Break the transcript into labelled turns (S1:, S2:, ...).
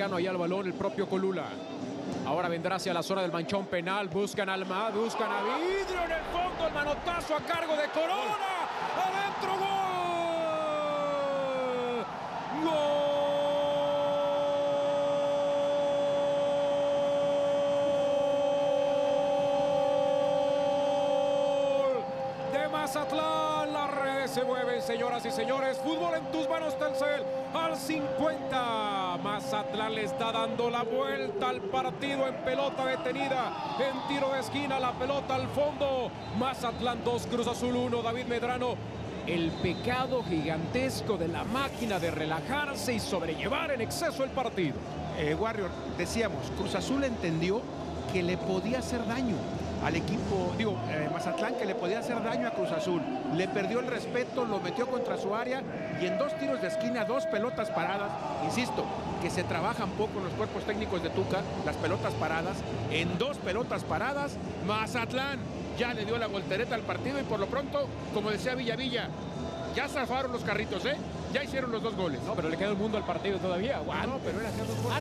S1: cercano ahí al balón el propio Colula. Ahora vendrá hacia la zona del manchón penal. Buscan al Alma, buscan a Vidrio en el fondo. El manotazo a cargo de Corona. Adentro, gol. Gol. de Mazatlán. Las redes se mueven, señoras y señores. Fútbol en tus manos, Telcel. Al 50. Mazatlán le está dando la vuelta al partido en pelota detenida. En tiro de esquina, la pelota al fondo. Mazatlán 2, Cruz Azul 1. David Medrano. El pecado gigantesco de la máquina de relajarse y sobrellevar en exceso el partido.
S2: Eh, Warrior, decíamos, Cruz Azul entendió que le podía hacer daño al equipo, digo, eh, Mazatlán, que le podía hacer daño a Cruz Azul. Le perdió el respeto, lo metió contra su área y en dos tiros de esquina, dos pelotas paradas, insisto, que se trabajan poco en los cuerpos técnicos de Tuca, las pelotas paradas, en dos pelotas paradas, Mazatlán ya le dio la voltereta al partido y por lo pronto, como decía Villavilla, ya zafaron los carritos, ¿eh? Ya hicieron los dos goles.
S1: No, pero le queda el mundo al partido todavía.
S2: No, pero era hacer dos goles.